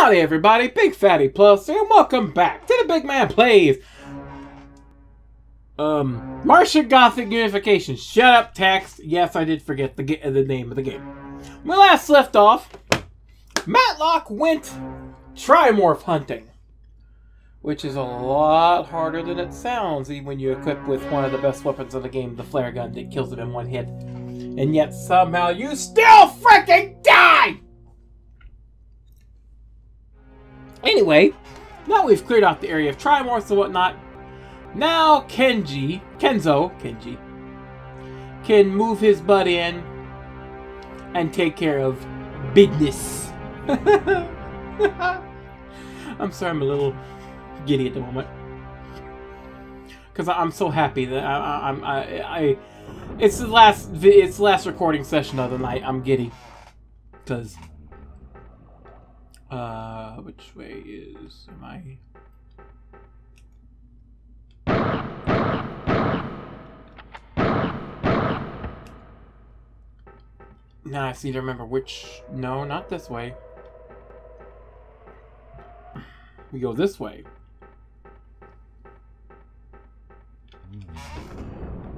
Howdy everybody, Big Fatty and welcome back to the Big Man Plays. Um, Martian Gothic Unification. Shut up, text. Yes, I did forget the, the name of the game. When we last left off, Matlock went Trimorph hunting. Which is a lot harder than it sounds, even when you equip with one of the best weapons of the game, the flare gun that kills him in one hit. And yet somehow you still freaking die! Anyway, now we've cleared out the area of Trimorphs and whatnot, now Kenji, Kenzo, Kenji, can move his butt in and take care of business. I'm sorry, I'm a little giddy at the moment because I'm so happy that I, I'm I, I, it's the last it's the last recording session of the night. I'm giddy because uh, which way is my? Now I need to remember which. No, not this way. We go this way.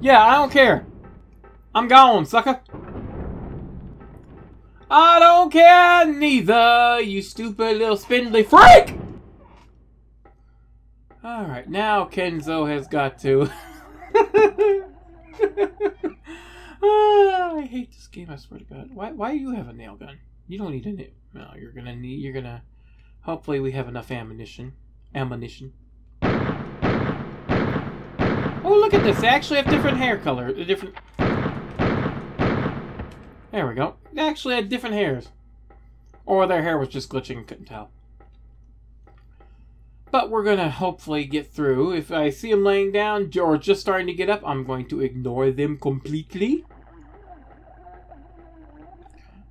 Yeah, I don't care. I'm gone, sucker. I don't care neither, you stupid little spindly freak! Alright, now Kenzo has got to... oh, I hate this game, I swear to God. Why, why do you have a nail gun? You don't need a nail... No, you're gonna need... You're gonna... Hopefully we have enough ammunition. Ammunition. Oh, look at this. They actually have different hair color. Different... There we go. They actually had different hairs. Or their hair was just glitching, and couldn't tell. But we're going to hopefully get through. If I see them laying down or just starting to get up, I'm going to ignore them completely.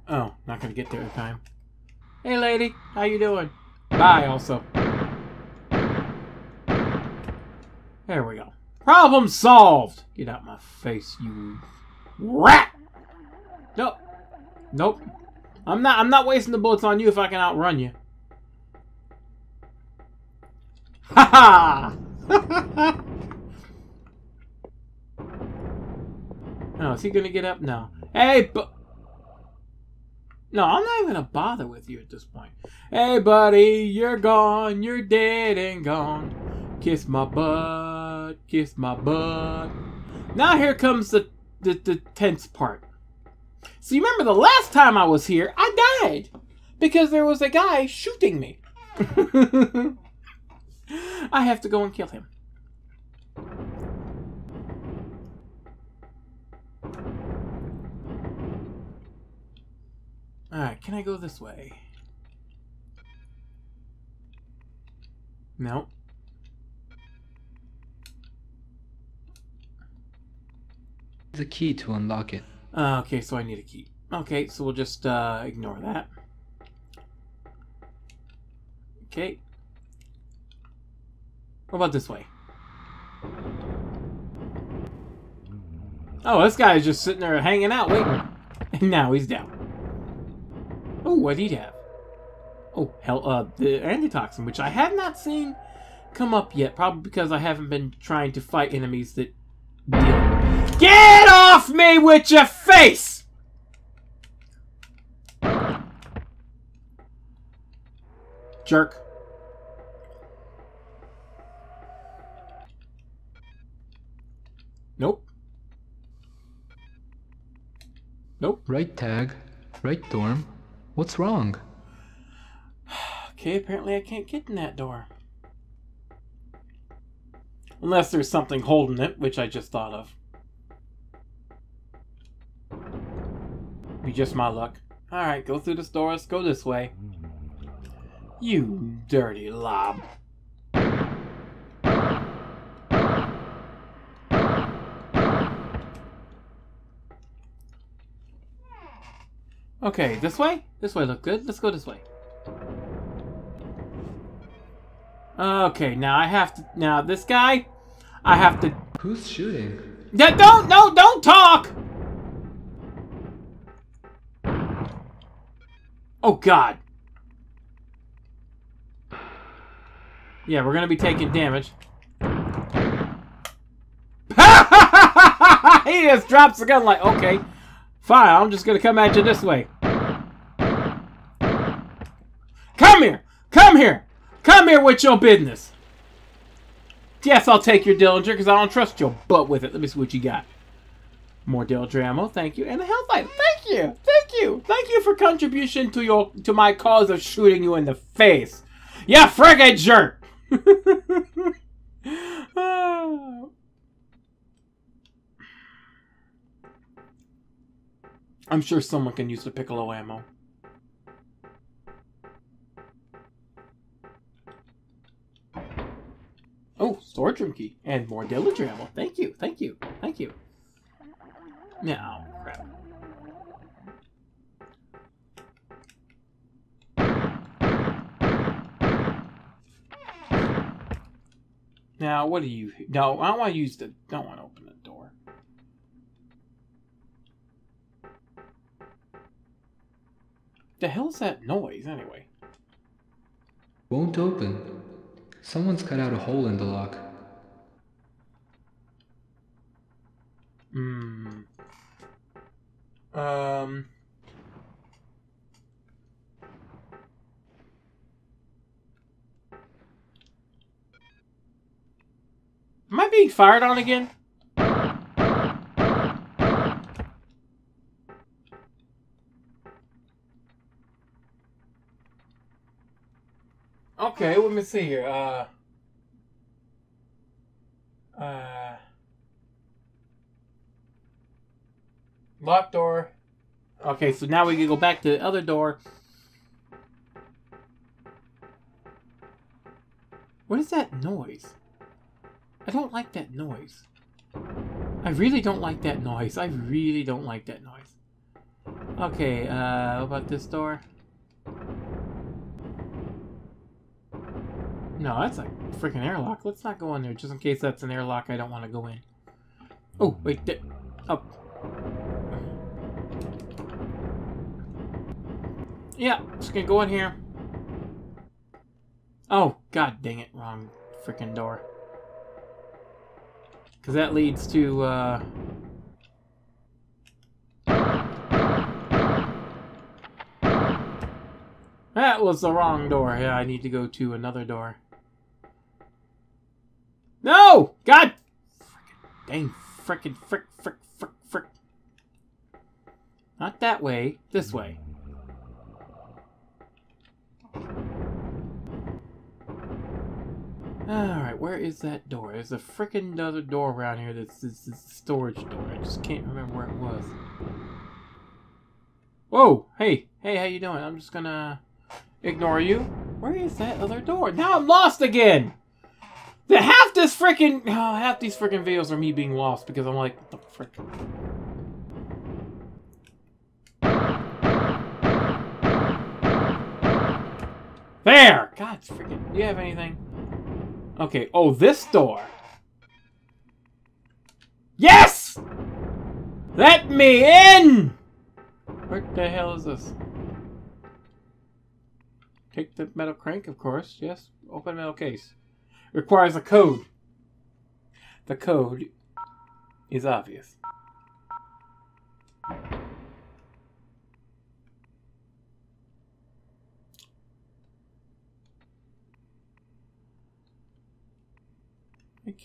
Oh, not going to get there in time. Hey lady, how you doing? Bye also. There we go. Problem solved! Get out my face, you rat! Nope. Nope. I'm not I'm not wasting the bullets on you if I can outrun you. Ha ha! Oh, is he gonna get up? No. Hey, but no, I'm not even gonna bother with you at this point. Hey, buddy, you're gone. You're dead and gone. Kiss my butt. Kiss my butt. Now here comes the the, the tense part. So you remember the last time I was here, I died because there was a guy shooting me. I have to go and kill him. Alright, can I go this way? No. The key to unlock it. Uh, okay, so I need a key. Okay, so we'll just uh, ignore that. Okay. What about this way? Oh, this guy is just sitting there hanging out, waiting. And now he's down. Oh, what did he have? Oh, hell, uh, the antitoxin, which I have not seen come up yet. Probably because I haven't been trying to fight enemies that deal. Off me with your face! Jerk. Nope. Nope. Right tag. Right dorm. What's wrong? Okay, apparently I can't get in that door. Unless there's something holding it, which I just thought of. Be just my luck. Alright, go through the stores, go this way. You dirty lob. Okay, this way? This way look good. Let's go this way. Okay, now I have to... Now, this guy, I have to... Who's shooting? Yeah, don't, no, don't talk! Oh, God. Yeah, we're gonna be taking damage. he just drops the gun like, okay, fine, I'm just gonna come at you this way. Come here! Come here! Come here with your business! Yes, I'll take your Dillinger because I don't trust your butt with it. Let me see what you got. More ammo, thank you. And a health item, thank you! Thank you! Thank you for contribution to your to my cause of shooting you in the face. Yeah, friggin' jerk! I'm sure someone can use the Piccolo ammo. Oh, storage room key. And more Dillinger ammo. Thank you, thank you, thank you. Now, crap. Now, what do you... No, I don't want to use the... don't want to open the door. The hell's that noise, anyway? Won't open. Someone's cut out a hole in the lock. Hmm. Um. Am I being fired on again? Okay, let me see here. Uh. Uh. Locked door. Okay, so now we can go back to the other door. What is that noise? I don't like that noise. I really don't like that noise. I really don't like that noise. Okay, uh, what about this door? No, that's a freaking airlock. Let's not go in there, just in case that's an airlock I don't want to go in. Oh, wait, th- oh. Yeah, just gonna go in here. Oh, god dang it, wrong freaking door. Because that leads to, uh... That was the wrong door. Yeah, I need to go to another door. No! God! Frickin' dang, frickin' frick, frick, frick, frick. Not that way. This way. Alright, where is that door? There's a freaking other door around here that's this, storage door. I just can't remember where it was. Whoa! Hey! Hey, how you doing? I'm just gonna ignore you. Where is that other door? Now I'm lost again! The half this freaking oh, half these freaking videos are me being lost because I'm like, what the frick? There! God, freaking. Do you have anything? Okay. Oh, this door. Yes! Let me in! What the hell is this? Take the metal crank, of course. Yes. Open metal case. Requires a code. The code is obvious.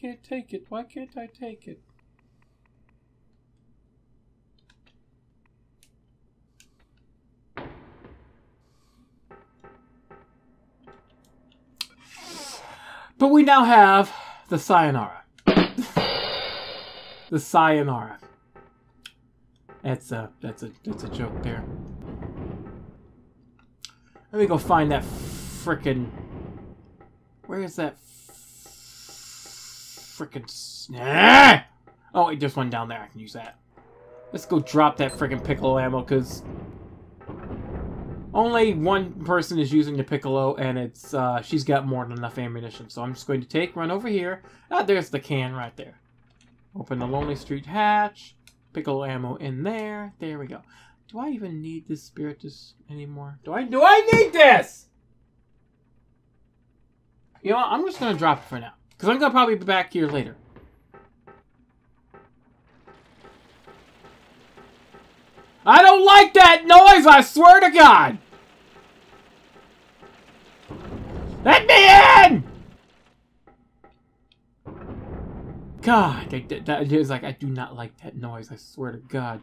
Can't take it. Why can't I take it? But we now have the sayonara. the sayonara. That's a that's a that's a joke there. Let me go find that frickin' Where is that frickin' ah! Oh, it just went down there. I can use that. Let's go drop that frickin' piccolo ammo, because only one person is using the piccolo, and it's uh, she's got more than enough ammunition. So I'm just going to take, run over here. Ah, there's the can right there. Open the Lonely Street hatch. Piccolo ammo in there. There we go. Do I even need this spiritus anymore? Do I? Do I need this? You know what? I'm just gonna drop it for now. Because I'm gonna probably be back here later. I don't like that noise, I swear to God! Let me in! God, that, that is like, I do not like that noise, I swear to God.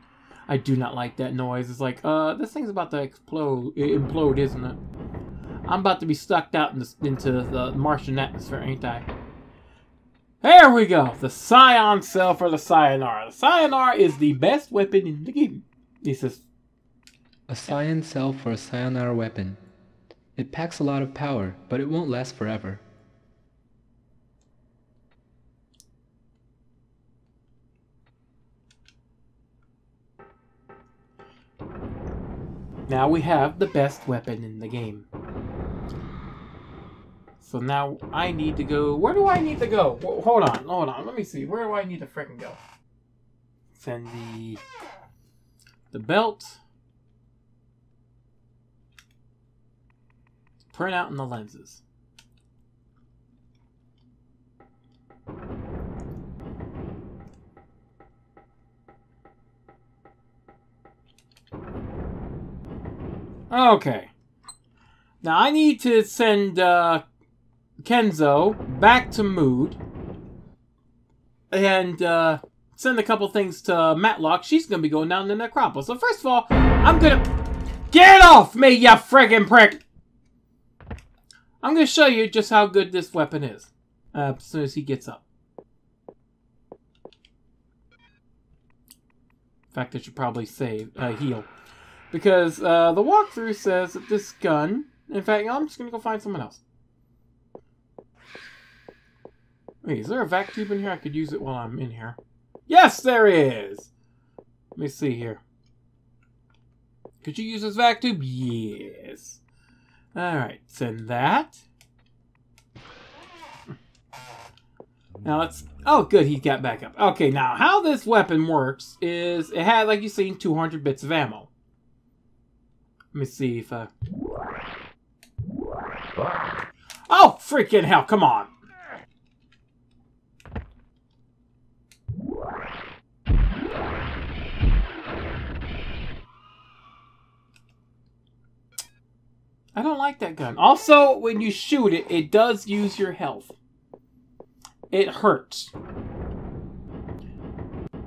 I do not like that noise. It's like, uh, this thing's about to explode, implode, isn't it? I'm about to be sucked out in into the Martian atmosphere, ain't I? There we go. The Psion Cell for the Sayonara. The Sayonara is the best weapon in the game. This is A Psion cell for a Sayonara weapon. It packs a lot of power, but it won't last forever. Now we have the best weapon in the game. So now I need to go. Where do I need to go? Wh- hold on, hold on. Let me see. Where do I need to freaking go? Send the the belt. Print out in the lenses. Okay. Now I need to send uh, Kenzo back to Mood and uh, send a couple things to Matlock. She's gonna be going down the Necropolis. So first of all, I'm gonna get off me, you friggin' prick. I'm gonna show you just how good this weapon is uh, as soon as he gets up. In fact, I should probably save uh, heal. Because uh, the walkthrough says that this gun... In fact, I'm just going to go find someone else. Wait, is there a vac tube in here? I could use it while I'm in here. Yes, there is! Let me see here. Could you use this vac tube? Yes. Alright, send that. Now let's... Oh, good, he got back up. Okay, now how this weapon works is it had, like you've seen, 200 bits of ammo. Let me see if uh Oh, freaking hell, come on. Gun. Also, when you shoot it, it does use your health. It hurts.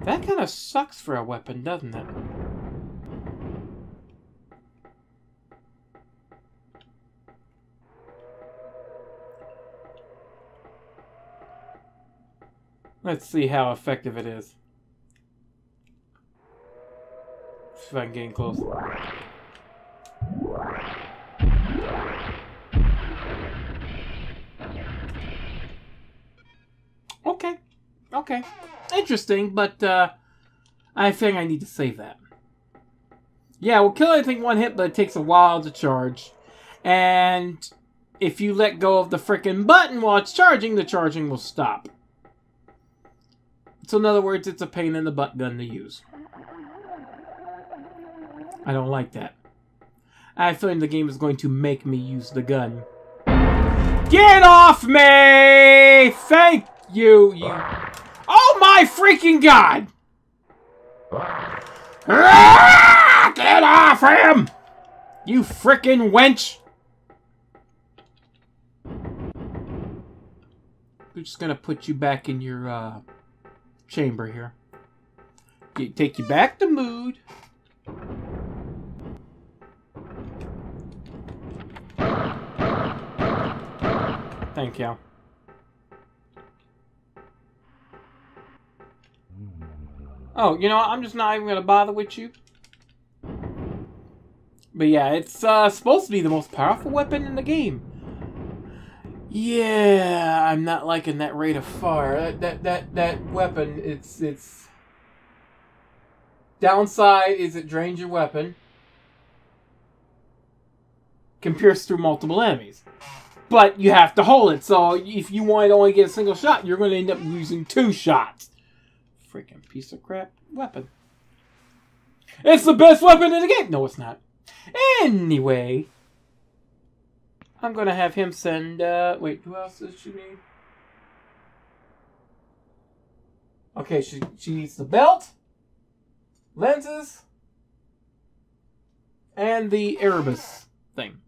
That kind of sucks for a weapon, doesn't it? Let's see how effective it is. See if I can get in close. Okay. Okay. Interesting, but uh, I think I need to save that. Yeah, we'll kill anything one hit, but it takes a while to charge. And if you let go of the frickin' button while it's charging, the charging will stop. So in other words, it's a pain in the butt gun to use. I don't like that. I like the game is going to make me use the gun. Get off me! Thank you, you... Oh my freaking god! Ah, get off him! You freaking wench! We're just gonna put you back in your, uh chamber here. Get, take you back to mood. Thank you. Oh, you know what? I'm just not even going to bother with you. But yeah, it's uh, supposed to be the most powerful weapon in the game. Yeah, I'm not liking that rate of fire. That that that, that weapon, it's it's downside is it drains your weapon. Can pierce through multiple enemies. But you have to hold it, so if you want to only get a single shot, you're going to end up using two shots. Freaking piece of crap weapon. It's the best weapon in the game! No, it's not. Anyway. I'm gonna have him send. Uh, wait, who else does she need? Okay, she she needs the belt, lenses, and the Erebus thing.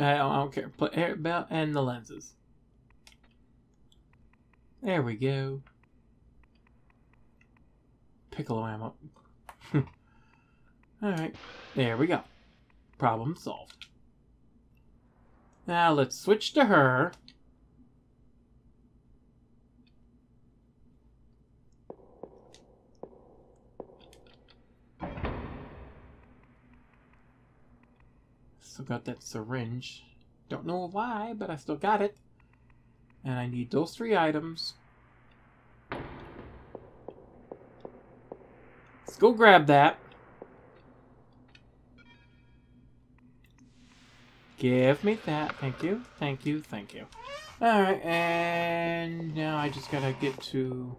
I don't, I don't care. Put air belt and the lenses. There we go. Piccolo ammo. Alright, there we go. Problem solved. Now let's switch to her. Still got that syringe. Don't know why, but I still got it. And I need those three items. Let's go grab that. Give me that. Thank you. Thank you. Thank you. Alright, and now I just gotta get to...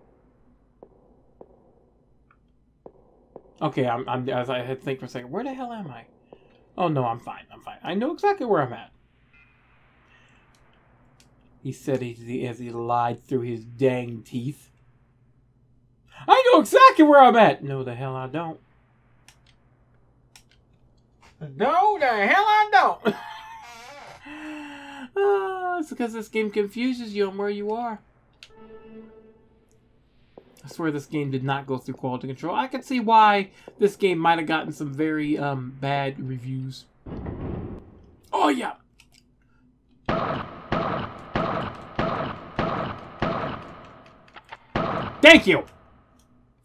Okay, I'm, I'm, as I had to think for a second, where the hell am I? Oh no, I'm fine, I'm fine. I know exactly where I'm at. He said he, as he lied through his dang teeth. I know exactly where I'm at! No, the hell I don't. No, the hell I don't! oh, it's because this game confuses you on where you are. I swear this game did not go through quality control. I can see why this game might have gotten some very um, bad reviews. Oh, yeah! Thank you!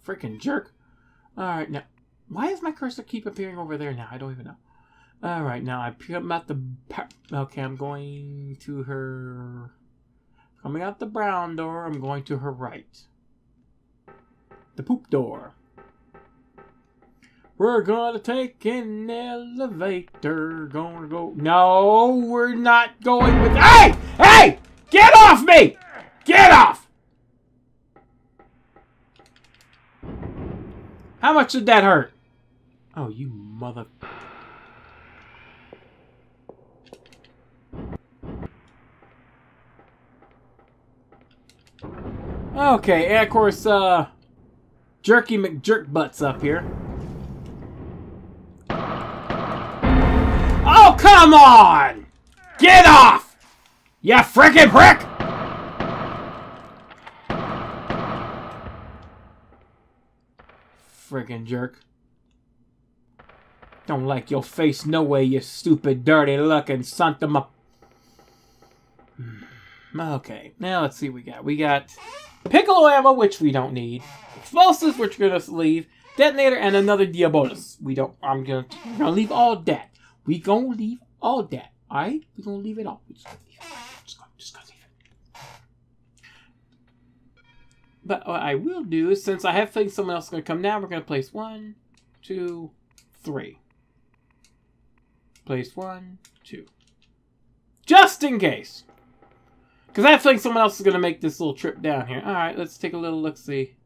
Freaking jerk. Alright, now, why does my cursor keep appearing over there now? I don't even know. Alright, now I come out the... Okay, I'm going to her... Coming out the brown door, I'm going to her right. The poop door. We're gonna take an elevator. Gonna go. No, we're not going with. Hey! Hey! Get off me! Get off! How much did that hurt? Oh, you mother. Okay, and of course, uh, Jerky McJerkbutts up here. Oh, come on! Get off! You frickin' prick! Frickin' jerk. Don't like your face no way, you stupid, dirty looking Santa hmm, Okay, now let's see what we got. We got Piccolo ammo, which we don't need. Explosives, which we're gonna leave. Detonator and another Diabolus. We don't. I'm gonna. We're gonna leave all that. We gonna leave all that. All right. We gonna leave it all. We just. Just gonna, just gonna leave it. But what I will do is, since I have things, someone else is gonna come down, we're gonna place one, two, three. Place one, two. Just in case. Because I have feeling someone else is going to make this little trip down here. Alright, let's take a little look-see.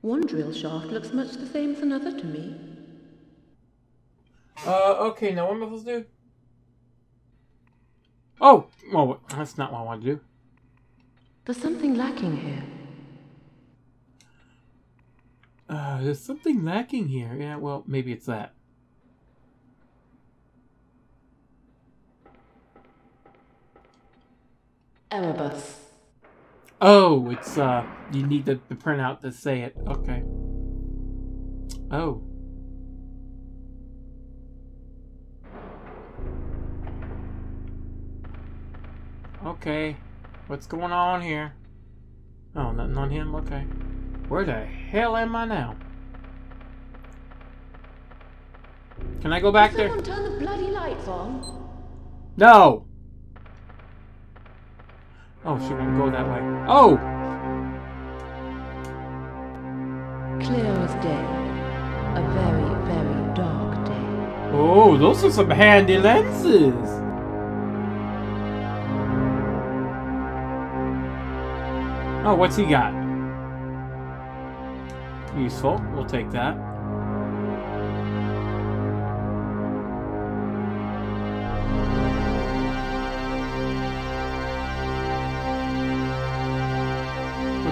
One drill shaft looks much the same as another to me. Uh, okay, now what am I supposed to do? Oh! Well, that's not what I want to do. There's something lacking here. Uh, there's something lacking here. Yeah, well, maybe it's that. Erebus. Oh, it's, uh, you need the, the printout to say it. Okay. Oh. Okay. What's going on here? Oh, nothing on him? Okay. Where the hell am I now? Can I go back there? Turn the bloody lights on. No! Oh, she won't go that way. Oh! Clear as day. A very, very dark day. Oh, those are some handy lenses! Oh, what's he got? Useful. We'll take that.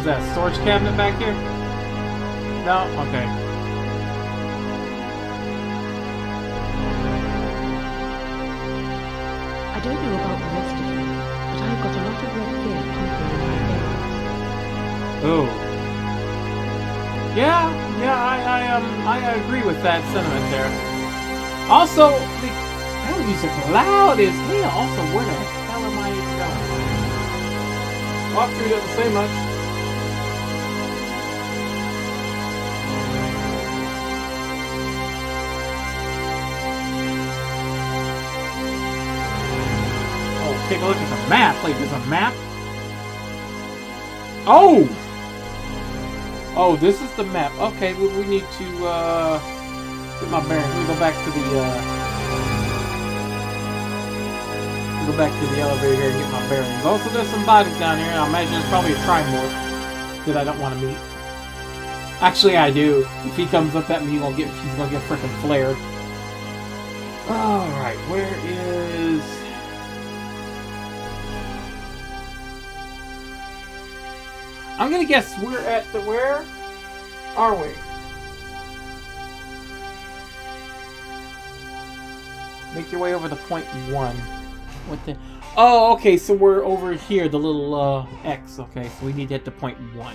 That storage cabinet back here? No? Okay. I don't know about the rest of you, but I've got a lot of red fear pumping in my veins. Oh. Yeah, yeah, I, I, um, I agree with that sentiment there. Also, the that music loud as hell. Also, where the hell am I going? Walkthrough doesn't say much. Take a look at the map. Like, there's a map. Oh! Oh, this is the map. Okay, we, we need to, uh, get my bearings. Me go back to the, uh, go back to the elevator here and get my bearings. Also, there's some bodies down here. I imagine it's probably a Trimorph that I don't want to meet. Actually, I do. If he comes up at me, he's gonna get, he's gonna get freaking flared. Alright, where is... I'm gonna guess we're at the where are we? Make your way over to point one. What the? Oh, okay. So we're over here, the little uh, X. Okay, so we need to hit the point one.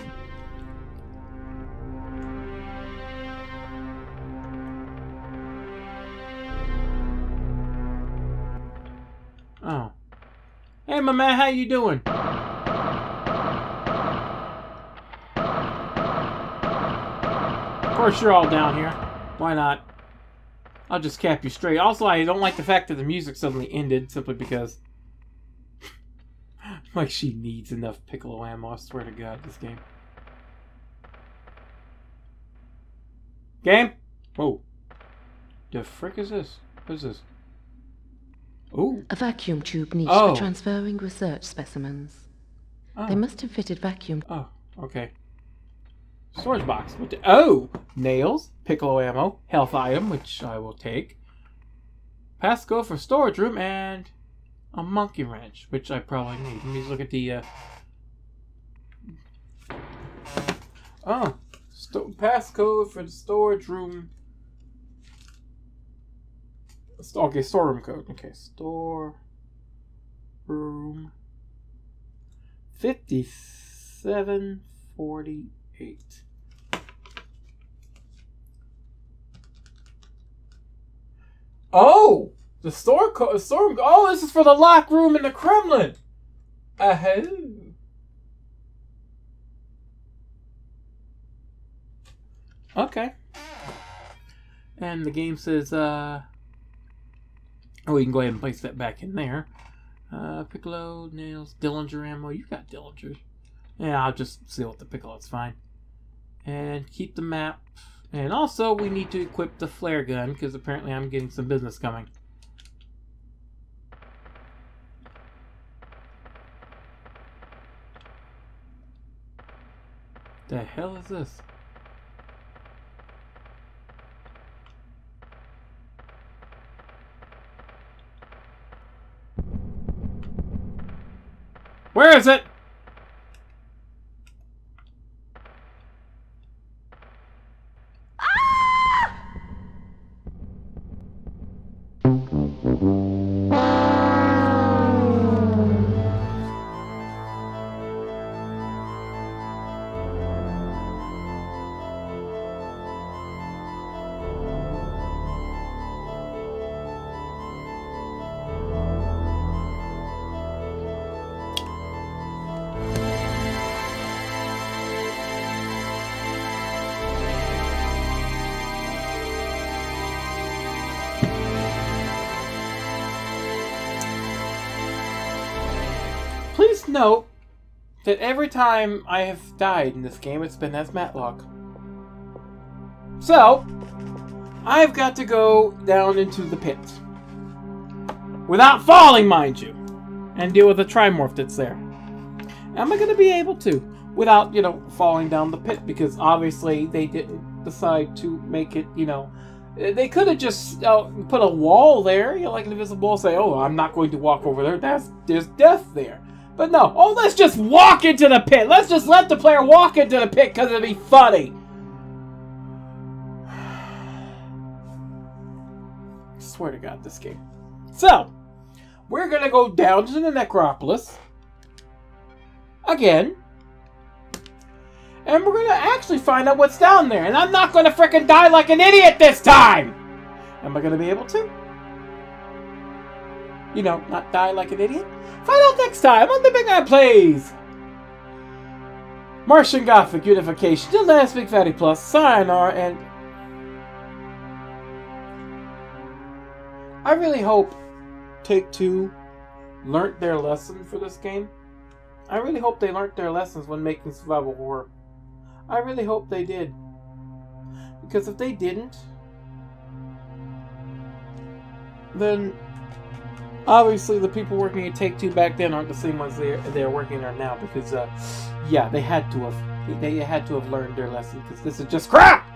Oh. Hey, my man, how you doing? Course, you're all down here. Why not? I'll just cap you straight. Also, I don't like the fact that the music suddenly ended simply because. like, she needs enough Piccolo ammo, I swear to God, this game. Game? Whoa. The frick is this? What is this? Ooh. A vacuum tube niche Oh. for transferring research specimens. Oh. They must have fitted vacuum. Oh, okay. Storage box. What oh! Nails, piccolo ammo, health item, which I will take. Passcode for storage room, and a monkey wrench, which I probably need. Let me just look at the, uh... Oh! Passcode for the storage room. Okay, storeroom code. Okay, store room 5748. Oh! The store co- store Oh, this is for the lock room in the Kremlin. Oh. Okay. And the game says uh Oh, we can go ahead and place that back in there. Uh, Piccolo, nails, Dillinger ammo. You got Dillingers. Yeah, I'll just seal with the Piccolo. It's fine. And keep the map. And also, we need to equip the flare gun because apparently I'm getting some business coming. The hell is this? Where is it? Note that every time I have died in this game, it's been as Matlock. So, I've got to go down into the pit. Without falling, mind you. And deal with the Trimorph that's there. Am I going to be able to? without, you know, falling down the pit because obviously they didn't decide to make it, you know. They could have just uh, put a wall there, you know, like an invisible wall, say, oh, I'm not going to walk over there. That's There's death there. But no, oh, let's just walk into the pit. Let's just let the player walk into the pit because it'd be funny. swear to God, this game. So, we're gonna go down to the necropolis again, and we're gonna actually find out what's down there. And I'm not gonna fricking die like an idiot this time. Am I gonna be able to? You know, not die like an idiot. Find out next time on the Big Man Plays. Martian Gothic Unification, the last Big Fatty Plus, Sayonara, and I really hope Take Two learnt their lesson for this game. I really hope they learnt their lessons when making survival horror. I really hope they did. Because if they didn't, then obviously the people working at Take Two back then aren't the same ones they're, they're working there now. Because, uh, yeah, they had to have they had to have learned their lesson. Because this is just crap.